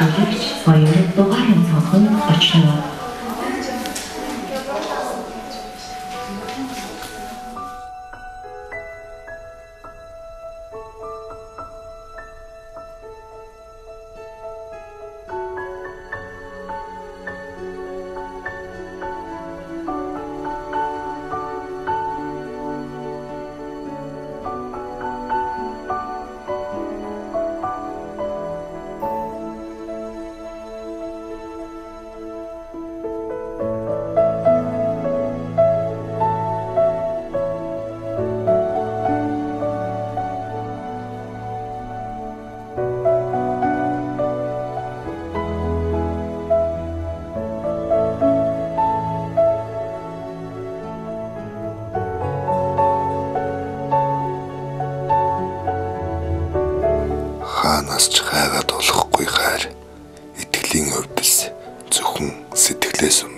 төлөвлөж, буюу дугаар онцгох нь очно. хаанаас ч хайгаад болохгүй хайр. Итгэлийн өвдөлс зөвхөн сэтгэлээс юм.